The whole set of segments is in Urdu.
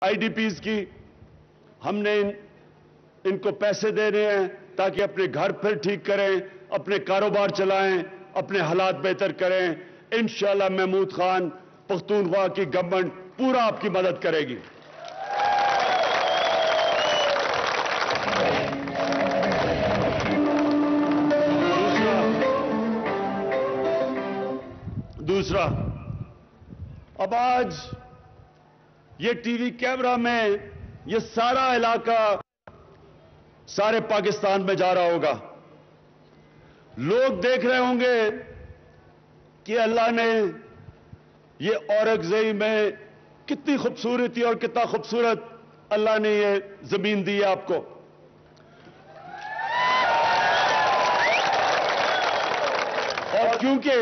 آئی ڈی پیز کی، ہم نے ان ان کو پیسے دے رہے ہیں تاکہ اپنے گھر پھر ٹھیک کریں، اپنے کاروبار چلائیں، اپنے حالات بہتر کریں۔ انشاءاللہ محمود خان، پختونخوا کی گورنمنٹ پورا آپ کی مدد کرے گی۔ دوسرا۔ دوسرا۔ اب آج یہ ٹی وی کیمرہ میں یہ سارا علاقہ سارے پاکستان میں جا رہا ہوگا۔ لوگ دیکھ رہے ہوں گے کہ اللہ نے یہ اورگزئی میں کتنی خوبصورتی اور کتنا خوبصورت اللہ نے یہ زمین دی ہے آپ کو۔ اور کیونکہ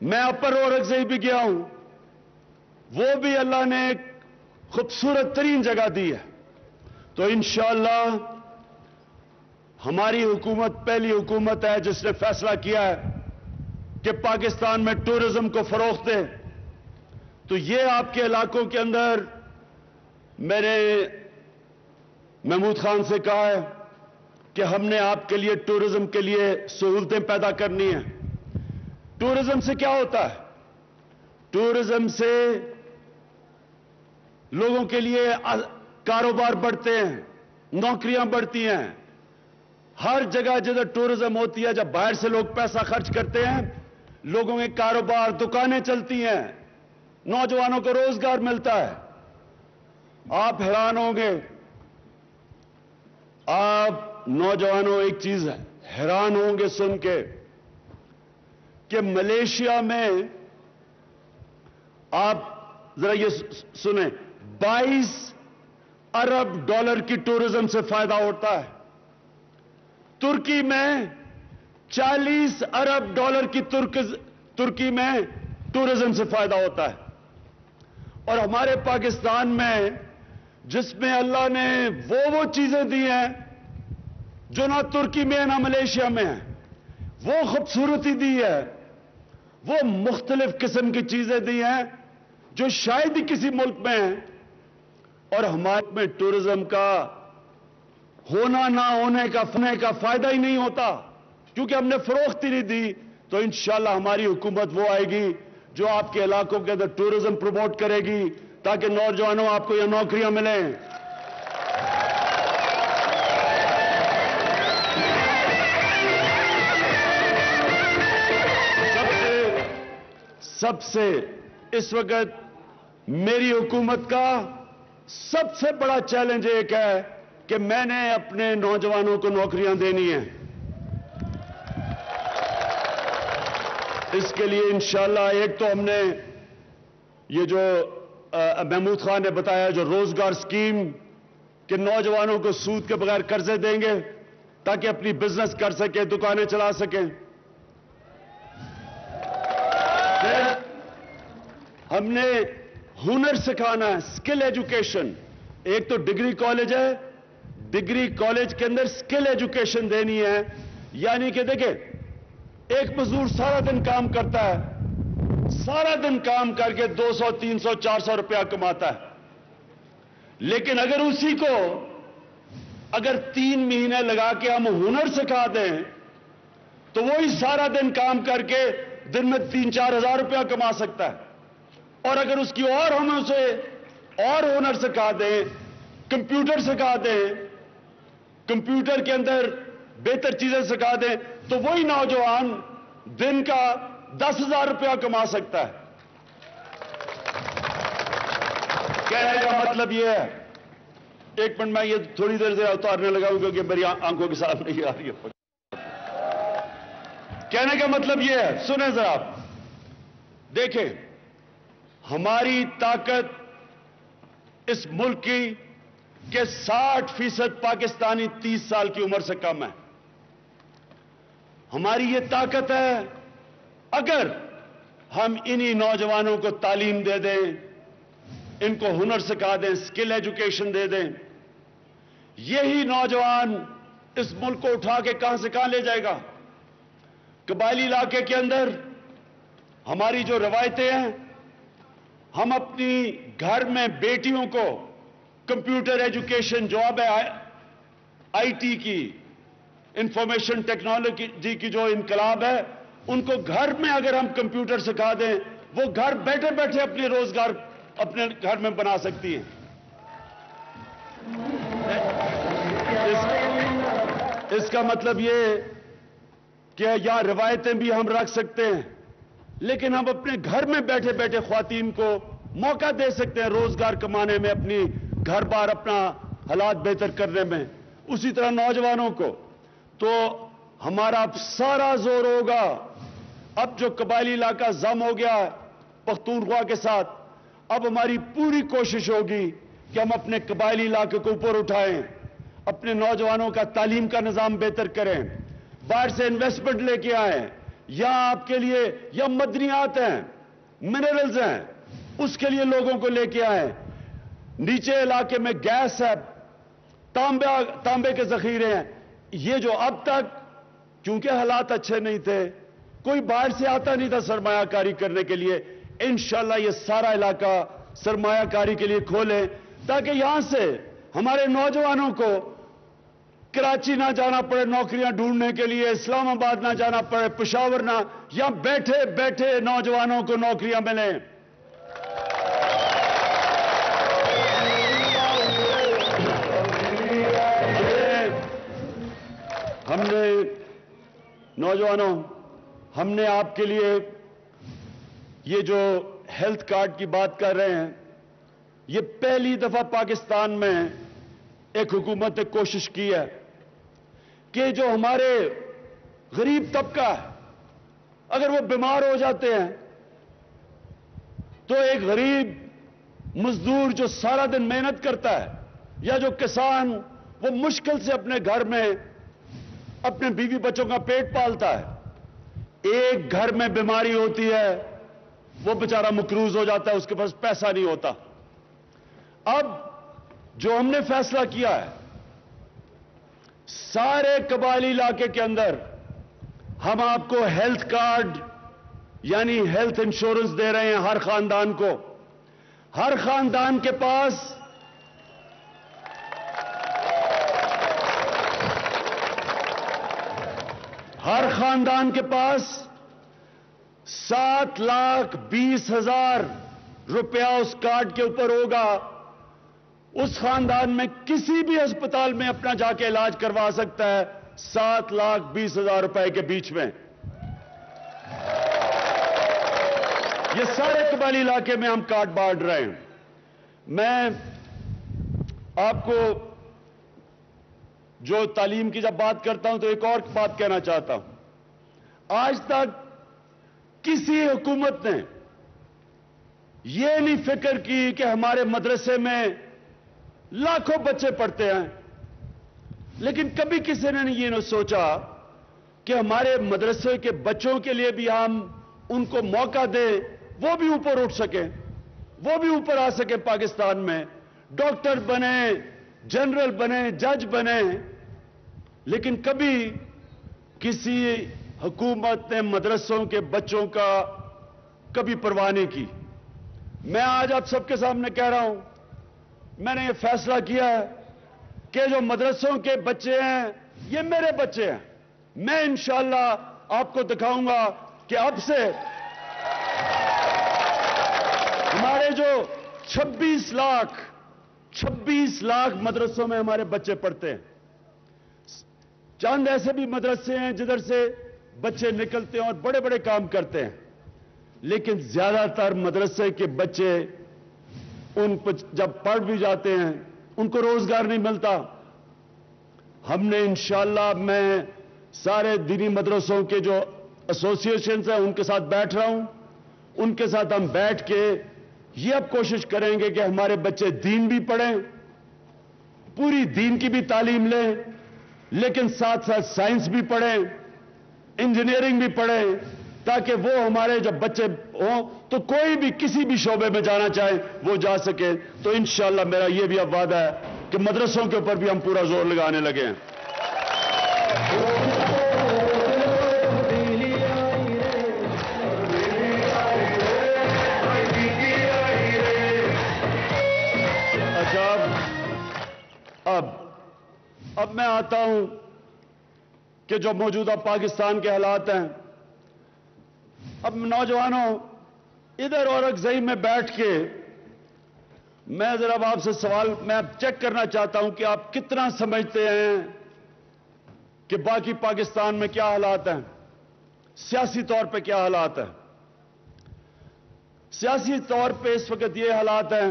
میں اپر اورگزئی بھی گیا ہوں، وہ بھی اللہ نے ایک خوبصورت ترین جگہ دی ہے۔ تو انشاءاللہ ہماری حکومت پہلی حکومت ہے جس نے فیصلہ کیا ہے کہ پاکستان میں ٹورزم کو فروخت دے تو یہ آپ کے علاقوں کے اندر میں نے محمود خان سے کہا ہے کہ ہم نے آپ کے لیے ٹورزم کے لیے سہولتیں پیدا کرنی ہیں۔ ٹورزم سے کیا ہوتا ہے؟ ٹورزم سے لوگوں کے لیے کاروبار بڑھتے ہیں، نوکریاں بڑھتی ہیں۔ ہر جگہ جدھر ٹورزم ہوتی ہے، جب باہر سے لوگ پیسہ خرچ کرتے ہیں، لوگوں کے کاروبار دکانیں چلتی ہیں۔ نوجوانوں کو روزگار ملتا ہے۔ آپ حیران ہوں گے۔ آپ نوجوانوں، ایک چیز ہے، حیران ہوں گے سن کے کہ ملیشیا میں آپ ذرا یہ سنیں بائیس ارب ڈالر کی ٹورزم سے فائدہ ہوتا ہے۔ ترکی میں چالیس ارب ڈالر کی ترکی میں ٹورزم سے فائدہ ہوتا ہے۔ اور ہمارے پاکستان میں جس میں اللہ نے وہ وہ چیزیں دی ہیں جو نہ ترکی میں نہ ملیشیا میں ہیں۔ وہ خوبصورتی دی ہے۔ وہ مختلف قسم کی چیزیں دی ہیں جو شاید ہی کسی ملک میں ہیں۔ اور ہمارے میں ٹورزم کا ہونا نہ ہونے کا فنے کا فائدہ ہی نہیں ہوتا۔ کیونکہ ہم نے فروخت ہی نہیں دی، تو انشاءاللہ ہماری حکومت وہ آئے گی جو آپ کے علاقوں کے اندر ٹورزم پروموٹ کرے گی تاکہ نوجوانوں آپ کو یہ نوکریاں ملیں۔ سب سے سب سے اس وقت میری حکومت کا سب سے بڑا چیلنج ایک ہے کہ میں نے اپنے نوجوانوں کو نوکریاں دینی ہیں۔ اس کے لیے انشاءاللہ ایک تو ہم نے یہ جو محمود خان نے بتایا جو روزگار سکیم کہ نوجوانوں کو سود کے بغیر قرضے دیں گے تاکہ اپنی بزنس کر سکیں، دکانیں چلا سکیں۔ ہم نے ہنر سکھانا ہے سکل ایجوکیشن ایک تو ڈگری کالج ہے، ڈگری کالج کے اندر سکل ایجوکیشن دینی ہے۔ یعنی کہ دیکھیں، ایک مزدور سارا دن کام کرتا ہے، سارا دن کام کر کے دو سو، تین سو، چار سو روپیہ کماتا ہے۔ لیکن اگر اسی کو اگر تین مہینے لگا کے ہم ہنر سکھا دیں، تو وہی سارا دن کام کر کے دن میں تین، چار ہزار روپیہ کما سکتا ہے۔ اور اگر اس کی اور ہم اسے اور ہنر سکھا دیں کمپیوٹر سکھا دیں کمپیوٹر کے اندر بہتر چیزیں سکھا دیں تو وہی نوجوان دن کا دس ہزار روپیہ کما سکتا ہے۔ کہنے کا مطلب یہ ہے۔ ایک منٹ میں یہ تھوڑی دیر سے اتارنے لگا ہوں کیونکہ میری آنکھوں کے ساتھ نہیں آ رہی ہے۔ کہنے کا مطلب یہ ہے، سنیں ذرا آپ۔ دیکھیں۔ ہماری طاقت اس ملک کی کہ ساٹھ فیصد پاکستانی تیس سال کی عمر سے کم ہے۔ ہماری یہ طاقت ہے، اگر ہم انہی نوجوانوں کو تعلیم دے دیں، ان کو ہنر سکھا دیں سکل ایجوکیشن دے دیں، یہی نوجوان اس ملک کو اٹھا کے کہاں سے کہاں لے جائے گا؟ قبائلی علاقے کے اندر ہماری جو روایتیں ہیں ہم اپنی گھر میں بیٹیوں کو کمپیوٹر ایجوکیشن جاب ہے، آئی ٹی کی، انفارمیشن ٹیکنالوجی کی جو انقلاب ہے، ان کو گھر میں اگر ہم کمپیوٹر سکھا دیں، وہ گھر بیٹھے بیٹھے اپنے روزگار اپنے گھر میں بنا سکتی ہیں۔ اس کا مطلب یہ کہ یا روایتیں بھی ہم رکھ سکتے ہیں لیکن ہم اپنے گھر میں بیٹھے بیٹھے خواتین کو موقع دے سکتے ہیں روزگار کمانے میں، اپنی گھر بار، اپنا حالات بہتر کرنے میں۔ اسی طرح نوجوانوں کو۔ تو ہمارا اب سارا زور ہوگا۔ اب جو قبائلی علاقہ ضم ہو گیا پختونخوا کے ساتھ، اب ہماری پوری کوشش ہوگی کہ ہم اپنے قبائلی علاقے کو اوپر اٹھائیں، اپنے نوجوانوں کا تعلیم کا نظام بہتر کریں۔ باہر سے انویسٹمنٹ لے کے آئیں۔ یا آپ کے لیے یا مدنیات ہیں منرلز ہیں، اس کے لیے لوگوں کو لے کے آئیں نیچے علاقے میں گیس ہے، تانبے تانبے کے ذخیرے ہیں۔ یہ جو اب تک کیونکہ حالات اچھے نہیں تھے، کوئی باہر سے آتا نہیں تھا سرمایہ کاری کرنے کے لیے۔ انشاءاللہ یہ سارا علاقہ سرمایہ کاری کے لیے کھولیں تاکہ یہاں سے ہمارے نوجوانوں کو کراچی نہ جانا پڑے، نوکریاں ڈھونڈنے کے لیے، اسلام آباد نہ جانا پڑے، پشاور نہ، یا بیٹھے بیٹھے نوجوانوں کو نوکریاں ملیں۔ ہم نے، نوجوانوں، ہم نے آپ کے لیے یہ جو ہیلتھ کارڈ کی بات کر رہے ہیں، یہ پہلی دفعہ پاکستان میں ایک حکومت نے کوشش کی ہے۔ کہ جو ہمارے غریب طبقہ ہے، اگر وہ بیمار ہو جاتے ہیں، تو ایک غریب مزدور جو سارا دن محنت کرتا ہے، یا جو کسان وہ مشکل سے اپنے گھر میں اپنے بیوی بچوں کا پیٹ پالتا ہے، ایک گھر میں بیماری ہوتی ہے، وہ بچارہ مقروض ہو جاتا ہے، اس کے پاس پیسہ نہیں ہوتا۔ اب جو ہم نے فیصلہ کیا ہے سارے قبائلی علاقے کے اندر ہم آپ کو ہیلتھ کارڈ یعنی ہیلتھ انشورنس دے رہے ہیں ہر خاندان کو۔ ہر خاندان کے پاس ہر خاندان کے پاس سات لاکھ بیس ہزار روپیہ اس کارڈ کے اوپر ہوگا۔ اس خاندان میں کسی بھی ہسپتال میں اپنا جا کے علاج کروا سکتا ہے سات لاکھ بیس ہزار روپے کے بیچ میں۔ یہ سارے قبائلی علاقے میں ہم کارڈ بانٹ رہے ہیں۔ میں آپ کو جو تعلیم کی جب بات کرتا ہوں تو ایک اور بات کہنا چاہتا ہوں۔ آج تک کسی حکومت نے یہ نہیں فکر کی کہ ہمارے مدرسے میں لاکھوں بچے پڑھتے ہیں۔ لیکن کبھی کسی نے یہ نہ سوچا کہ ہمارے مدرسے کے بچوں کے لیے بھی ہم ان کو موقع دیں، وہ بھی اوپر اٹھ سکیں، وہ بھی اوپر آ سکیں پاکستان میں۔ ڈاکٹر بنے جنرل بنے جج بنے لیکن کبھی کسی حکومت نے مدرسوں کے بچوں کا کبھی پرواہ نہیں کی۔ میں آج آپ سب کے سامنے کہہ رہا ہوں میں نے یہ فیصلہ کیا ہے کہ جو مدرسوں کے بچے ہیں، یہ میرے بچے ہیں۔ میں انشاءاللہ آپ کو دکھاؤں گا کہ اب سے ہمارے جو چھبیس لاکھ چھبیس لاکھ مدرسوں میں ہمارے بچے پڑھتے ہیں۔ چند ایسے بھی مدرسے ہیں جدھر سے بچے نکلتے ہیں اور بڑے بڑے کام کرتے ہیں۔ لیکن زیادہ تر مدرسے کے بچے ان پر جب پڑھ بھی جاتے ہیں، ان کو روزگار نہیں ملتا۔ ہم نے انشاءاللہ میں سارے دینی مدرسوں کے جو ایسوسیشنز ہیں، ان کے ساتھ بیٹھ رہا ہوں۔ ان کے ساتھ ہم بیٹھ کے یہ اب کوشش کریں گے کہ ہمارے بچے دین بھی پڑھیں، پوری دین کی بھی تعلیم لیں، لیکن ساتھ ساتھ سائنس بھی پڑھیں، انجینئرنگ بھی پڑھیں۔ تاکہ وہ ہمارے جب بچے ہوں تو کوئی بھی کسی بھی شعبے میں جانا چاہے وہ جا سکے۔ تو انشاءاللہ میرا یہ بھی اب وعدہ ہے کہ مدرسوں کے اوپر بھی ہم پورا زور لگانے لگے ہیں۔ اچھا، اب اب میں آتا ہوں کہ جو موجودہ پاکستان کے حالات ہیں اب نوجوانوں، ادھر اور اگزئی میں بیٹھ کے میں ذرا آپ سے سوال، میں اب چیک کرنا چاہتا ہوں کہ آپ کتنا سمجھتے ہیں کہ باقی پاکستان میں کیا حالات ہیں؟ سیاسی طور پہ کیا حالات ہیں؟ سیاسی طور پہ اس وقت یہ حالات ہیں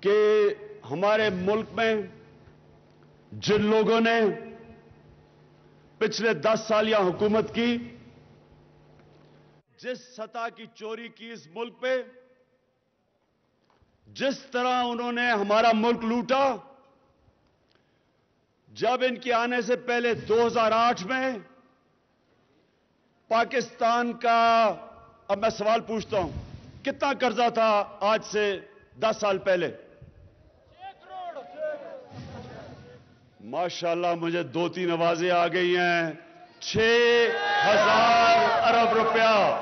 کہ ہمارے ملک میں جن لوگوں نے پچھلے دس سال یا حکومت کی، جس سطح کی چوری کی اس ملک پہ، جس طرح انہوں نے ہمارا ملک لوٹا، جب ان کے آنے سے پہلے دو ہزار آٹھ میں پاکستان کا، اب میں سوال پوچھتا ہوں، کتنا قرضہ تھا آج سے دس سال پہلے؟ ماشاءاللہ مجھے دو تین آوازیں آ گئی ہیں۔ چھ ہزار ارب روپیہ۔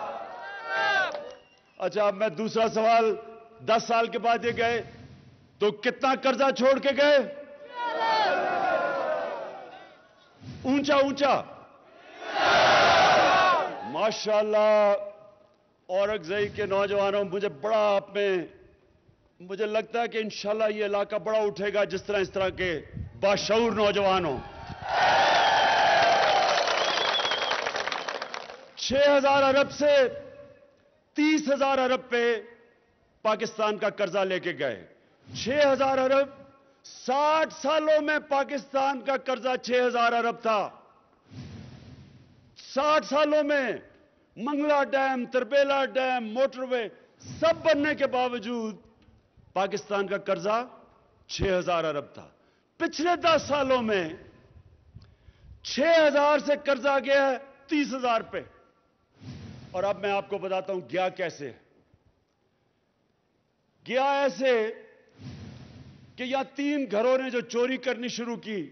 اچھا اب میں دوسرا سوال، دس سال کے بعد یہ گئے، تو کتنا قرضہ چھوڑ کے گئے؟ اونچا اونچا۔ ماشاءاللہ اورگزئی کے نوجوانوں، مجھے بڑا آپ میں، مجھے لگتا ہے کہ انشاءاللہ یہ علاقہ بڑا اٹھے گا جس طرح، اس طرح کے باشعور نوجوانوں۔ چھ ہزار ارب سے تیس ہزار ارب پہ پاکستان کا قرضہ لے کے گئے۔ چھ ہزار ارب ساٹھ سالوں میں پاکستان کا قرضہ چھ ہزار ارب تھا۔ ساٹھ سالوں میں Mangla dam, Tarbela dam, motorway سب بننے کے باوجود پاکستان کا قرضہ چھ ہزار ارب تھا۔ پچھلے دس سالوں میں چھ ہزار سے قرضہ گیا ہے تیس ہزار پہ۔ اور اب میں آپ کو بتاتا ہوں گیا کیسے۔ گیا ایسے کہ یا تین گھروں نے جو چوری کرنی شروع کی،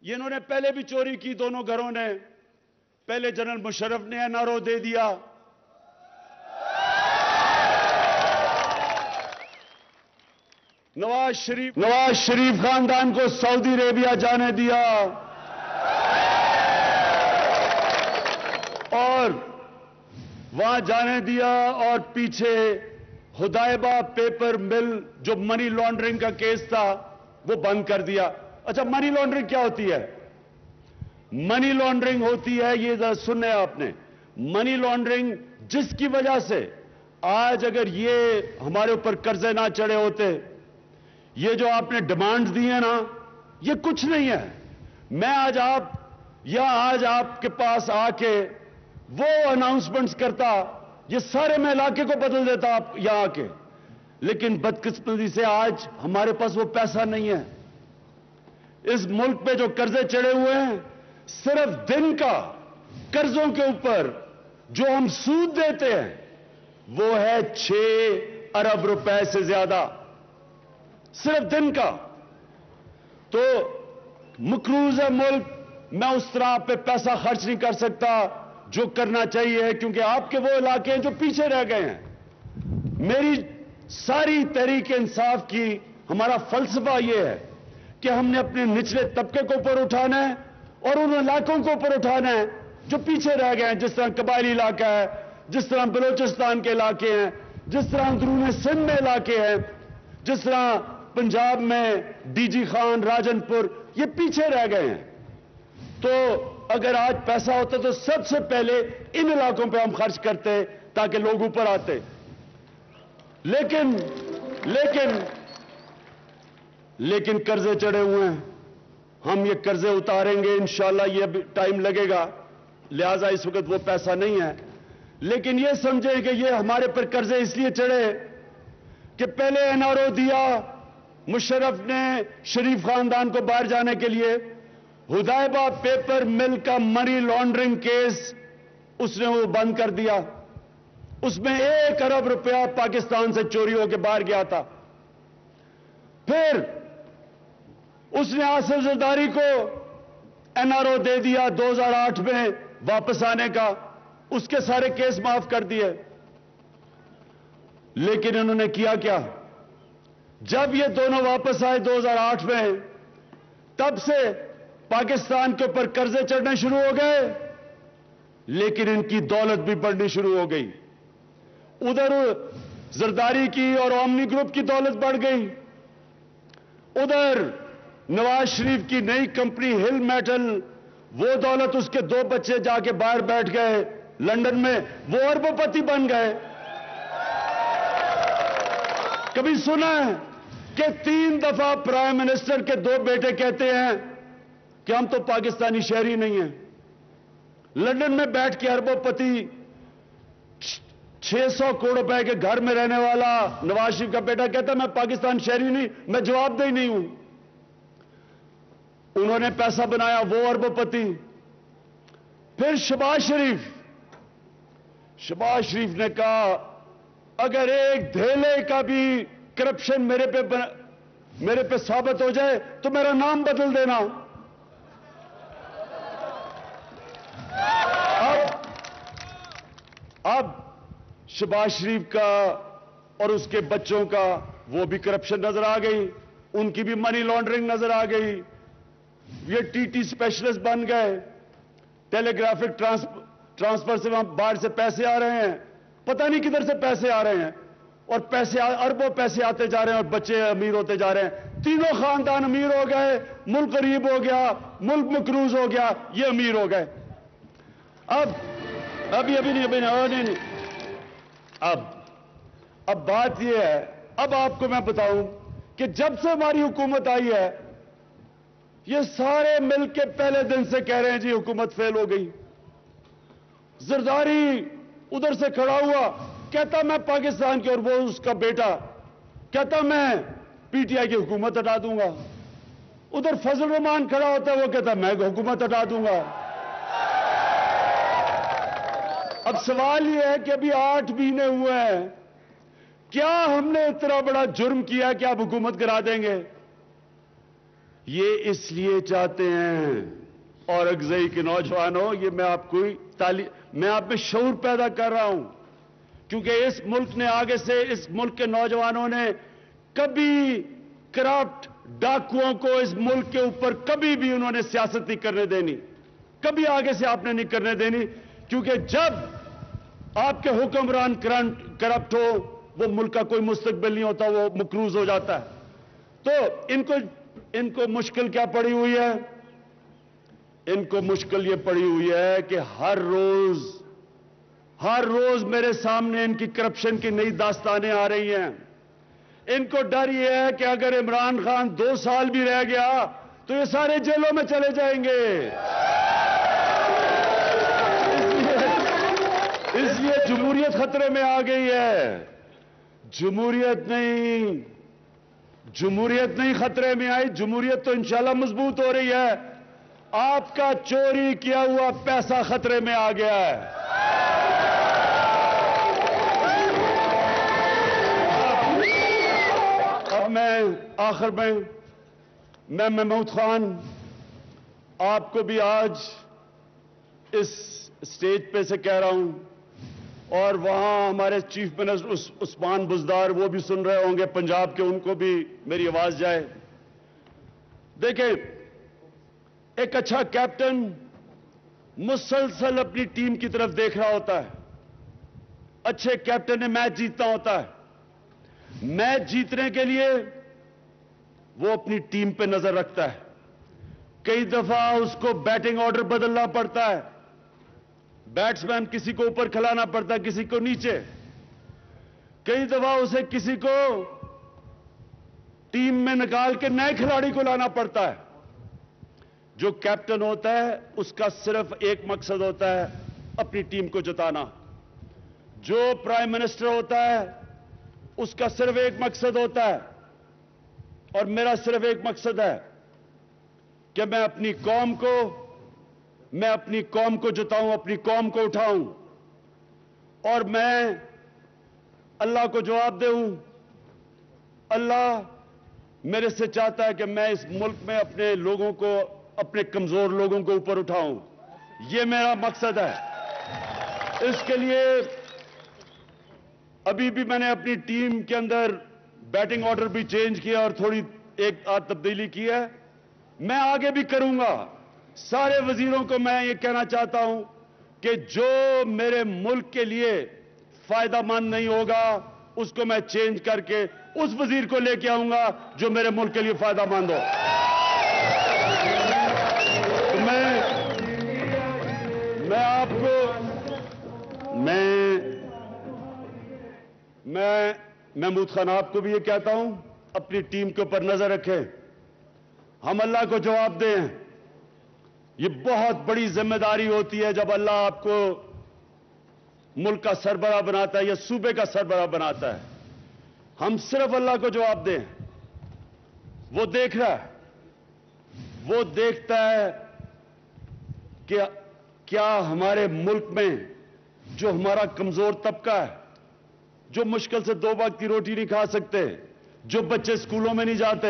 یہ انہوں نے پہلے بھی چوری کی، دونوں گھروں نے۔ پہلے جنرل مشرف نے نارو دے دیا۔ نواز شریف نواز شریف خاندان کو سعودی عربیہ جانے دیا۔ اور وہاں جانے دیا اور پیچھے ہدائبہ پیپر مل جو منی لانڈرنگ کا کیس تھا، وہ بند کر دیا۔ اچھا منی لانڈرنگ کیا ہوتی ہے؟ منی لانڈرنگ ہوتی ہے، یہ ذرا سننے آپ نے۔ منی لانڈرنگ جس کی وجہ سے آج اگر یہ ہمارے اوپر قرضے نہ چڑھے ہوتے یہ جو آپ نے ڈیمانڈ دی ہیں نا، یہ کچھ نہیں ہے۔ میں آج آپ یا آج آپ کے پاس آ کے وہ اناؤنسمنٹس کرتا یہ سارے میں علاقے کو بدل دیتا آپ یہاں کے لیکن بدقسمتی سے آج ہمارے پاس وہ پیسہ نہیں ہے۔ اس ملک پہ جو قرضے چڑھے ہوئے ہیں، صرف دن کا قرضوں کے اوپر جو ہم سود دیتے ہیں، وہ ہے چھ ارب روپے سے زیادہ۔ صرف دن کا۔ تو مکروز ہے ملک میں اس طرح پہ پیسہ خرچ نہیں کر سکتا جو کرنا چاہیے، کیونکہ آپ کے وہ علاقے ہیں جو پیچھے رہ گئے ہیں۔ میری ساری تحریک انصاف کی ہمارا فلسفہ یہ ہے کہ ہم نے اپنے نچلے طبقے کو اوپر اٹھانا ہے اور ان علاقوں کو اوپر اٹھانا ہے جو پیچھے رہ گئے ہیں۔ جس طرح قبائلی علاقہ ہے، جس طرح بلوچستان کے علاقے ہیں، جس طرح اندرون سندھ میں علاقے ہیں، جس طرح پنجاب میں ڈی جی خان، راجن پور، یہ پیچھے رہ گئے ہیں۔ تو اگر آج پیسہ ہوتا تو سب سے پہلے ان علاقوں پہ ہم خرچ کرتے تاکہ لوگ اوپر آتے۔ لیکن لیکن لیکن قرضے چڑھے ہوئے ہیں۔ ہم یہ قرضے اتاریں گے، انشاءاللہ یہ ٹائم لگے گا۔ لہذا اس وقت وہ پیسہ نہیں ہے۔ لیکن یہ سمجھیں کہ یہ ہمارے پر قرضے اس لیے چڑھے کہ پہلے این آر او دیا مشرف نے شریف خاندان کو باہر جانے کے لیے ہدایبہ پیپر مل کا منی لانڈرنگ کیس اس نے وہ بند کر دیا۔ اس میں ایک ارب روپیہ پاکستان سے چوری ہو کے باہر گیا تھا۔ پھر اس نے آصف زرداری کو این آر او دے دیا دو ہزار آٹھ میں واپس آنے کا۔ اس کے سارے کیس معاف کر دیے۔ لیکن انہوں نے کیا کیا؟ جب یہ دونوں واپس آئے دو ہزار آٹھ میں، تب سے پاکستان کے اوپر قرضے چڑھنے شروع ہو گئے، لیکن ان کی دولت بھی بڑھنی شروع ہو گئی۔ ادھر زرداری کی اور اومنی گروپ کی دولت بڑھ گئی۔ ادھر نواز شریف کی نئی کمپنی ہل میٹل، وہ دولت اس کے دو بچے جا کے باہر بیٹھ گئے۔ لنڈن میں وہ اربوں پتی بن گئے۔ کبھی سنا ہے؟ کہ تین دفعہ پرائم منسٹر کے دو بیٹے کہتے ہیں کہ ہم تو پاکستانی شہری نہیں ہیں۔ لندن میں بیٹھ کے اربوں پتی، چھ سو کروڑ روپے کے گھر میں رہنے والا نواز شریف کا بیٹا کہتا میں پاکستان شہری نہیں، میں جواب دہ نہیں ہوں۔ انہوں نے پیسہ بنایا وہ اربوں پتی۔ پھر شباز شریف شباز شریف نے کہا، اگر ایک دھیلے کا بھی کرپشن میرے پہ میرے پہ ثابت ہو جائے تو میرا نام بدل دینا۔ اب اب شباز شریف کا اور اس کے بچوں کا وہ بھی کرپشن نظر آ گئی۔ ان کی بھی منی لانڈرنگ نظر آ گئی۔ یہ ٹی ٹی اسپیشلسٹ بن گئے۔ ٹیلی گرافک ٹرانسفر سے وہاں باہر سے پیسے آ رہے ہیں۔ پتہ نہیں کدھر سے پیسے آ رہے ہیں۔ اور پیسے اربوں پیسے آتے جا رہے ہیں اور بچے امیر ہوتے جا رہے ہیں۔ تینوں خاندان امیر ہو گئے، ملک قریب ہو گیا، ملک مکروز ہو گیا، یہ امیر ہو گئے۔ اب، ابھی ابھی نہیں ابھی نہیں۔ اب اب بات یہ ہے، اب آپ کو میں بتاؤں کہ جب سے ہماری حکومت آئی ہے، یہ سارے مل کے پہلے دن سے کہہ رہے ہیں جی حکومت فیل ہو گئی۔ زرداری ادھر سے کھڑا ہوا کہتا میں پاکستان کی اور وہ اس کا بیٹا کہتا میں پی ٹی آئی کی حکومت ہٹا دوں گا۔ ادھر فضل رحمان کھڑا ہوتا ہے، وہ کہتا میں حکومت ہٹا دوں گا۔ اب سوال یہ ہے کہ ابھی آٹھ مہینے ہوئے ہیں، کیا ہم نے اتنا بڑا جرم کیا کہ آپ حکومت کرا دیں گے؟ یہ اس لیے چاہتے ہیں، اور اگزئی کے نوجوانوں، یہ میں آپ کو میں آپ میں شعور پیدا کر رہا ہوں۔ کیونکہ اس ملک نے آگے سے اس ملک کے نوجوانوں نے کبھی کرپٹ ڈاکوؤں کو اس ملک کے اوپر کبھی بھی انہوں نے سیاست نہیں کرنے دینی، کبھی آگے سے آپ نے نہیں کرنے دینی، کیونکہ جب آپ کے حکمران کرپٹ ہو، وہ ملک کا کوئی مستقبل نہیں ہوتا، وہ مکروز ہو جاتا ہے۔ تو ان کو ان کو مشکل کیا پڑی ہوئی ہے؟ ان کو مشکل یہ پڑی ہوئی ہے کہ ہر روز ہر روز میرے سامنے ان کی کرپشن کی نئی داستانیں آ رہی ہیں۔ ان کو ڈر یہ ہے کہ اگر عمران خان دو سال بھی رہ گیا تو یہ سارے جیلوں میں چلے جائیں گے۔ اس لیے جمہوریت خطرے میں آ گئی ہے۔ جمہوریت نہیں جمہوریت نہیں خطرے میں آئی۔ جمہوریت تو انشاءاللہ مضبوط ہو رہی ہے۔ آپ کا چوری کیا ہوا پیسہ خطرے میں آ گیا ہے۔ میں آخر میں میں محمود خان آپ کو بھی آج اس سٹیج پہ سے کہہ رہا ہوں اور وہاں ہمارے چیف منسٹر عثمان بزدار وہ بھی سن رہے ہوں گے، پنجاب کے ان کو بھی میری آواز جائے۔ دیکھیں، ایک اچھا کیپٹن مسلسل اپنی ٹیم کی طرف دیکھ رہا ہوتا ہے۔ اچھے کیپٹن نے میچ جیتنا ہوتا ہے۔ میچ جیتنے کے لیے وہ اپنی ٹیم پہ نظر رکھتا ہے۔ کئی دفعہ اس کو بیٹنگ آرڈر بدلنا پڑتا ہے۔ بیٹس مین کسی کو اوپر کھلانا پڑتا ہے، کسی کو نیچے۔ کئی دفعہ اسے کسی کو ٹیم میں نکال کے نئے کھلاڑی کو لانا پڑتا ہے۔ جو کیپٹن ہوتا ہے، اس کا صرف ایک مقصد ہوتا ہے، اپنی ٹیم کو جتانا۔ جو پرائم منسٹر ہوتا ہے اس کا صرف ایک مقصد ہوتا ہے۔ اور میرا صرف ایک مقصد ہے کہ میں اپنی قوم کو، میں اپنی قوم کو جتاؤں، اپنی قوم کو اٹھاؤں۔ اور میں اللہ کو جواب دوں۔ اللہ میرے سے چاہتا ہے کہ میں اس ملک میں اپنے لوگوں کو، اپنے کمزور لوگوں کو اوپر اٹھاؤں۔ یہ میرا مقصد ہے۔ اس کے لیے ابھی بھی میں نے اپنی ٹیم کے اندر بیٹنگ آرڈر بھی چینج کیا اور تھوڑی ایک آدھ تبدیلی کی ہے۔ میں آگے بھی کروں گا۔ سارے وزیروں کو میں یہ کہنا چاہتا ہوں کہ جو میرے ملک کے لیے فائدہ مند نہیں ہوگا، اس کو میں چینج کر کے اس وزیر کو لے کے آؤں گا جو میرے ملک کے لیے فائدہ مند ہو۔ میں میں آپ کو، میں میں محمود خان آپ کو بھی یہ کہتا ہوں، اپنی ٹیم کے اوپر نظر رکھیں۔ ہم اللہ کو جواب دیں۔ یہ بہت بڑی ذمہ داری ہوتی ہے جب اللہ آپ کو ملک کا سربراہ بناتا ہے یا صوبے کا سربراہ بناتا ہے۔ ہم صرف اللہ کو جواب دیں۔ وہ دیکھ رہا ہے۔ وہ دیکھتا ہے کہ کیا ہمارے ملک میں جو ہمارا کمزور طبقہ ہے جو مشکل سے دو وقت کی روٹی نہیں کھا سکتے، جو بچے اسکولوں میں نہیں جاتے،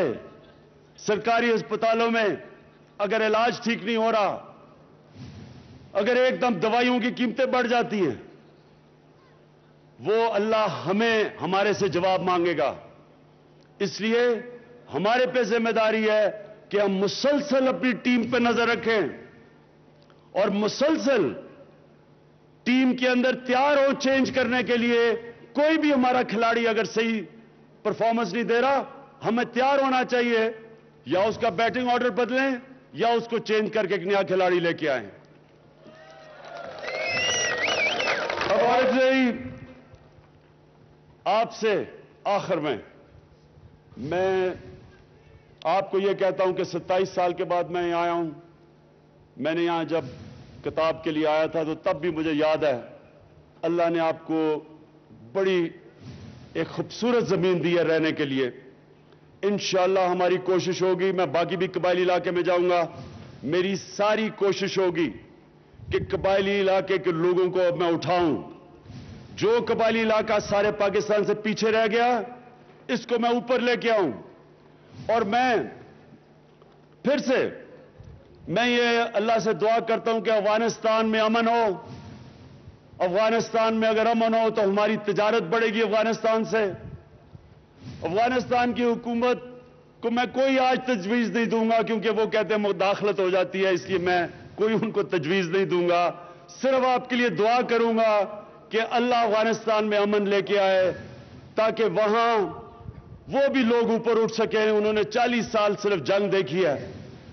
سرکاری اسپتالوں میں اگر علاج ٹھیک نہیں ہو رہا، اگر ایک دم دوائیوں کی قیمتیں بڑھ جاتی ہیں، وہ اللہ ہمیں، ہمارے سے جواب مانگے گا۔ اس لیے ہمارے پہ ذمہ داری ہے کہ ہم مسلسل اپنی ٹیم پہ نظر رکھیں اور مسلسل ٹیم کے اندر تیار ہو چینج کرنے کے لیے کوئی بھی ہمارا کھلاڑی اگر صحیح پرفارمنس نہیں دے رہا، ہمیں تیار ہونا چاہیے، یا اس کا بیٹنگ آرڈر بدلیں، یا اس کو چینج کر کے ایک نیا کھلاڑی لے کے آئیں۔ اب اور آپ سے آخر میں میں آپ کو یہ کہتا ہوں کہ ستائیس سال کے بعد میں یہاں آیا ہوں۔ میں نے یہاں جب کتاب کے لیے آیا تھا تو تب بھی مجھے یاد ہے، اللہ نے آپ کو بڑی ایک خوبصورت زمین دی ہے رہنے کے لیے۔ انشاءاللہ ہماری کوشش ہوگی، میں باقی بھی قبائلی علاقے میں جاؤں گا۔ میری ساری کوشش ہوگی کہ قبائلی علاقے کے لوگوں کو اب میں اٹھاؤں۔ جو قبائلی علاقہ سارے پاکستان سے پیچھے رہ گیا، اس کو میں اوپر لے کے آؤں۔ اور میں پھر سے، میں یہ اللہ سے دعا کرتا ہوں کہ افغانستان میں امن ہو۔ افغانستان میں اگر امن ہو تو ہماری تجارت بڑھے گی افغانستان سے۔ افغانستان کی حکومت کو میں کوئی آج تجویز نہیں دوں گا کیونکہ وہ کہتے ہیں مداخلت ہو جاتی ہے، اس لیے میں کوئی ان کو تجویز نہیں دوں گا۔ صرف آپ کے لیے دعا کروں گا کہ اللہ افغانستان میں امن لے کے آئے تاکہ وہاں وہ بھی لوگ اوپر اٹھ سکیں۔ انہوں نے چالیس سال صرف جنگ دیکھی ہے۔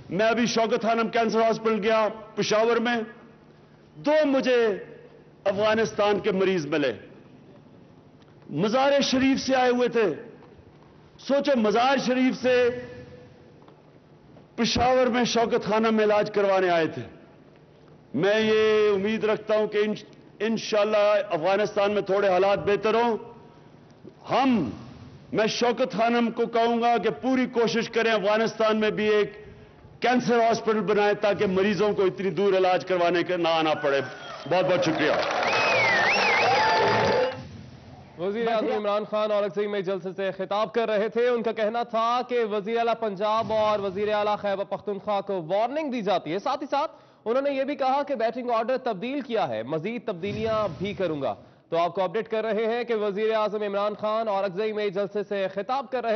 میں ابھی شوکت خانم کینسر ہاسپٹل گیا پشاور میں۔ دو مجھے افغانستان کے مریض ملے۔ مزار شریف سے آئے ہوئے تھے۔ سوچو مزار شریف سے پشاور میں شوکت خانہ میں علاج کروانے آئے تھے۔ میں یہ امید رکھتا ہوں کہ انشاءاللہ افغانستان میں تھوڑے حالات بہتر ہوں۔ ہم میں شوکت خانم کو کہوں گا کہ پوری کوشش کریں افغانستان میں بھی ایک کینسر ہاسپٹل بنائے تاکہ مریضوں کو اتنی دور علاج کروانے کے نہ آنا پڑے۔ بہت بہت شکریہ۔ وزیر اعظم عمران خان اور اکثر میں جلسے سے خطاب کر رہے تھے۔ ان کا کہنا تھا کہ وزیر اعلیٰ پنجاب اور وزیر اعلیٰ خیبر پختونخوا کو وارننگ دی جاتی ہے۔ ساتھ ہی ساتھ انہوں نے یہ بھی کہا کہ بیٹنگ آرڈر تبدیل کیا ہے۔ مزید تبدیلیاں بھی کروں گا۔ تو آپ کو اپڈیٹ کر رہے ہیں کہ وزیر اعظم عمران خان اور اکزئی میں جلسے سے خطاب کر رہے